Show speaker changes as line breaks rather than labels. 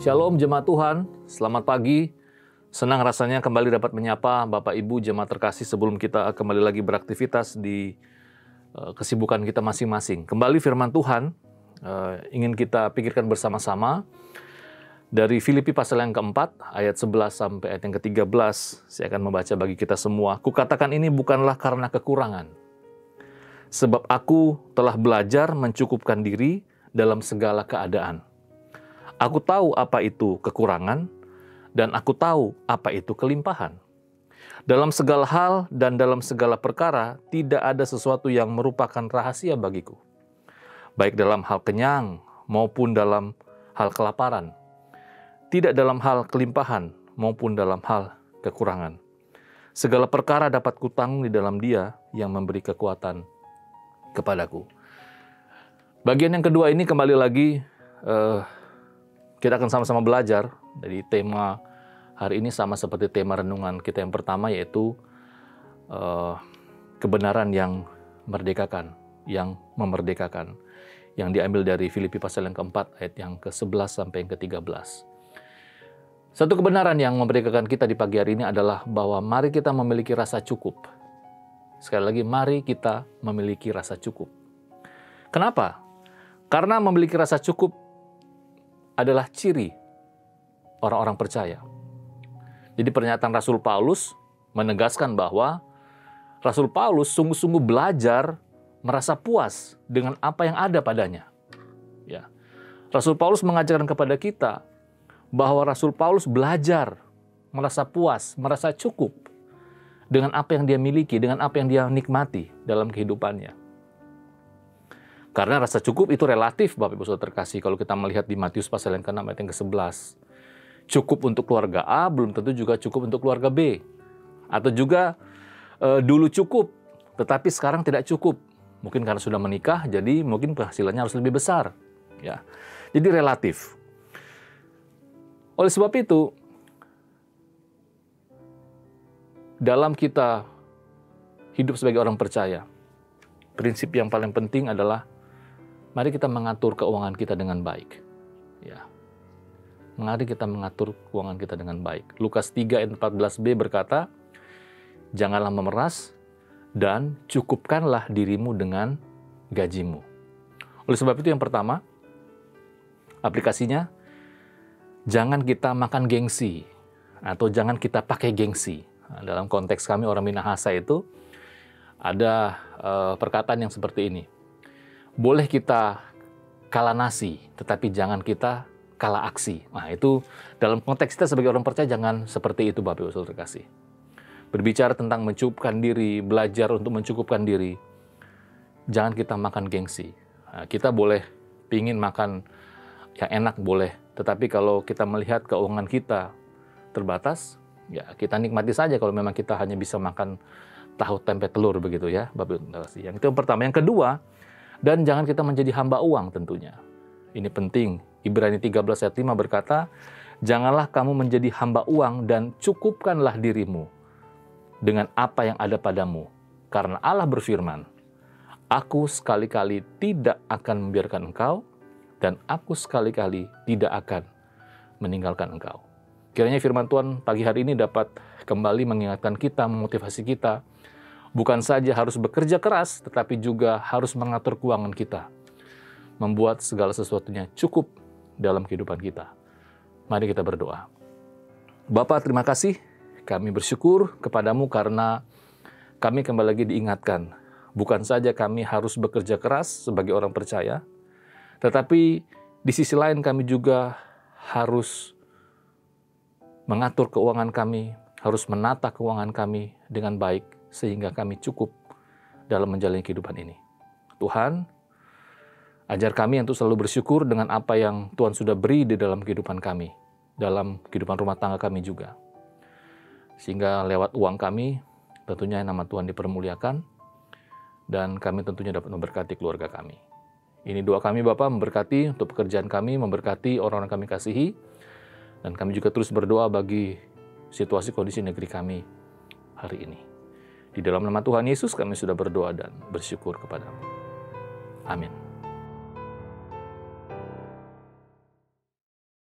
Shalom jemaat Tuhan, selamat pagi. Senang rasanya kembali dapat menyapa Bapak Ibu jemaat terkasih sebelum kita kembali lagi beraktivitas di uh, kesibukan kita masing-masing. Kembali firman Tuhan uh, ingin kita pikirkan bersama-sama dari Filipi pasal yang keempat ayat 11 sampai ayat yang ke-13. Saya akan membaca bagi kita semua. Kukatakan ini bukanlah karena kekurangan. Sebab aku telah belajar mencukupkan diri dalam segala keadaan Aku tahu apa itu kekurangan, dan aku tahu apa itu kelimpahan. Dalam segala hal dan dalam segala perkara, tidak ada sesuatu yang merupakan rahasia bagiku, baik dalam hal kenyang maupun dalam hal kelaparan, tidak dalam hal kelimpahan maupun dalam hal kekurangan. Segala perkara dapat kutanggung di dalam Dia yang memberi kekuatan kepadaku. Bagian yang kedua ini kembali lagi uh, kita akan sama-sama belajar dari tema hari ini sama seperti tema renungan kita yang pertama yaitu uh, kebenaran yang merdekakan, yang memerdekakan, yang diambil dari Filipi pasal yang keempat ayat yang ke-11 sampai yang ke-13. Satu kebenaran yang memerdekakan kita di pagi hari ini adalah bahwa mari kita memiliki rasa cukup. Sekali lagi, mari kita memiliki rasa cukup. Kenapa? Karena memiliki rasa cukup adalah ciri orang-orang percaya. Jadi pernyataan Rasul Paulus menegaskan bahwa Rasul Paulus sungguh-sungguh belajar merasa puas dengan apa yang ada padanya. Ya. Rasul Paulus mengajarkan kepada kita bahwa Rasul Paulus belajar merasa puas, merasa cukup dengan apa yang dia miliki, dengan apa yang dia nikmati dalam kehidupannya. Karena rasa cukup itu relatif Bapak Ibu Saudara terkasih kalau kita melihat di Matius pasal yang ke-6 ayat yang ke-11. Cukup untuk keluarga A belum tentu juga cukup untuk keluarga B. Atau juga e, dulu cukup tetapi sekarang tidak cukup. Mungkin karena sudah menikah jadi mungkin penghasilannya harus lebih besar. Ya. Jadi relatif. Oleh sebab itu dalam kita hidup sebagai orang percaya, prinsip yang paling penting adalah Mari kita mengatur keuangan kita dengan baik. Ya. Mari kita mengatur keuangan kita dengan baik. Lukas 3 ayat 14b berkata, Janganlah memeras dan cukupkanlah dirimu dengan gajimu. Oleh sebab itu yang pertama, aplikasinya, jangan kita makan gengsi atau jangan kita pakai gengsi. Dalam konteks kami orang Minahasa itu ada uh, perkataan yang seperti ini boleh kita kalah nasi, tetapi jangan kita kalah aksi. Nah, itu dalam konteks kita sebagai orang percaya jangan seperti itu Bapak Ibu Saudara kasih. Berbicara tentang mencukupkan diri, belajar untuk mencukupkan diri, jangan kita makan gengsi. Nah, kita boleh pingin makan yang enak boleh, tetapi kalau kita melihat keuangan kita terbatas, ya kita nikmati saja kalau memang kita hanya bisa makan tahu tempe telur begitu ya, Bapak Ibu. Yang itu yang pertama. Yang kedua, dan jangan kita menjadi hamba uang tentunya. Ini penting. Ibrani 13 ayat 5 berkata, Janganlah kamu menjadi hamba uang dan cukupkanlah dirimu dengan apa yang ada padamu. Karena Allah berfirman, Aku sekali-kali tidak akan membiarkan engkau dan aku sekali-kali tidak akan meninggalkan engkau. Kiranya firman Tuhan pagi hari ini dapat kembali mengingatkan kita, memotivasi kita bukan saja harus bekerja keras, tetapi juga harus mengatur keuangan kita, membuat segala sesuatunya cukup dalam kehidupan kita. Mari kita berdoa. Bapak, terima kasih. Kami bersyukur kepadamu karena kami kembali lagi diingatkan. Bukan saja kami harus bekerja keras sebagai orang percaya, tetapi di sisi lain kami juga harus mengatur keuangan kami, harus menata keuangan kami dengan baik sehingga kami cukup dalam menjalani kehidupan ini. Tuhan, ajar kami untuk selalu bersyukur dengan apa yang Tuhan sudah beri di dalam kehidupan kami, dalam kehidupan rumah tangga kami juga. Sehingga lewat uang kami, tentunya nama Tuhan dipermuliakan, dan kami tentunya dapat memberkati keluarga kami. Ini doa kami Bapak memberkati untuk pekerjaan kami, memberkati orang-orang kami kasihi, dan kami juga terus berdoa bagi situasi kondisi negeri kami hari ini. Di dalam nama Tuhan Yesus kami sudah berdoa dan bersyukur kepadamu. Amin.